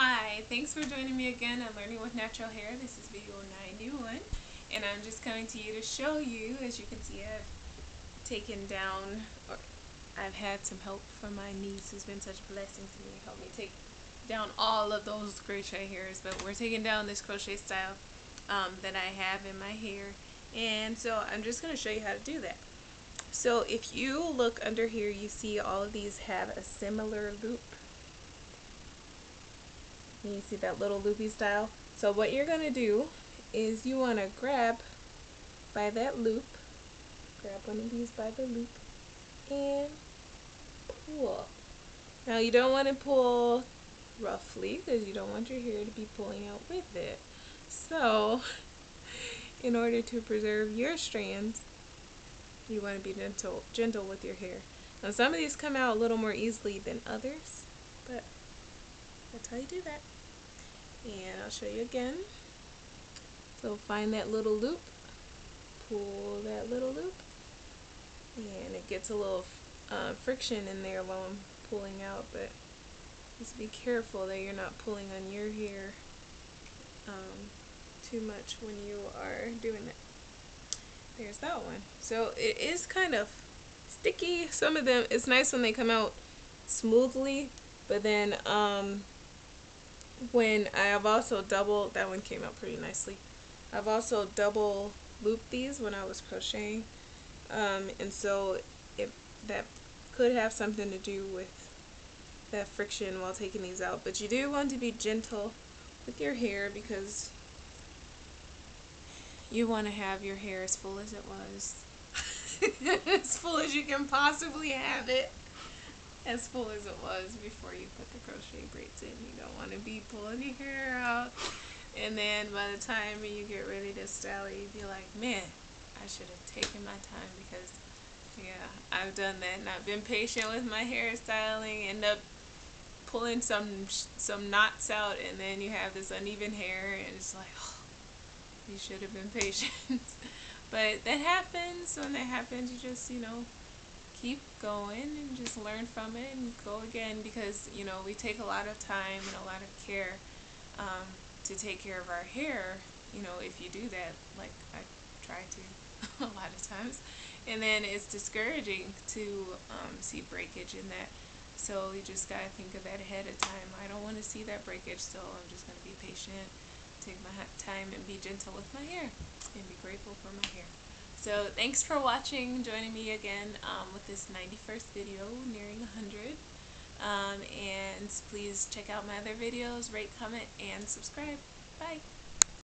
Hi, thanks for joining me again on Learning with Natural Hair. This is video 91 and I'm just coming to you to show you, as you can see I've taken down, or I've had some help from my niece who's been such a blessing to me, help me take down all of those crochet hairs, but we're taking down this crochet style um, that I have in my hair and so I'm just going to show you how to do that. So if you look under here you see all of these have a similar loop you see that little loopy style? So what you're going to do is you want to grab by that loop, grab one of these by the loop, and pull. Now you don't want to pull roughly because you don't want your hair to be pulling out with it. So in order to preserve your strands, you want to be gentle, gentle with your hair. Now some of these come out a little more easily than others, but that's how you do that. And I'll show you again. So find that little loop, pull that little loop, and it gets a little uh, friction in there while I'm pulling out, but just be careful that you're not pulling on your hair um, too much when you are doing it. There's that one. So it is kind of sticky. Some of them, it's nice when they come out smoothly, but then um, when I have also double, that one came out pretty nicely. I've also double looped these when I was crocheting. Um, and so it, that could have something to do with that friction while taking these out. But you do want to be gentle with your hair because you want to have your hair as full as it was. as full as you can possibly have it as full as it was before you put the crochet braids in. You don't want to be pulling your hair out. And then by the time you get ready to style it, you'd be like, man, I should have taken my time because, yeah, I've done that. And I've been patient with my hairstyling, end up pulling some some knots out, and then you have this uneven hair, and it's like, oh, you should have been patient. but that happens. When that happens, you just, you know, keep going and just learn from it and go again because you know we take a lot of time and a lot of care um, to take care of our hair you know if you do that like I try to a lot of times. And then it's discouraging to um, see breakage in that. So you just gotta think of that ahead of time. I don't want to see that breakage so I'm just gonna be patient take my time and be gentle with my hair and be grateful for my hair so thanks for watching, joining me again um, with this 91st video, nearing 100. Um, and please check out my other videos, rate, comment, and subscribe. Bye!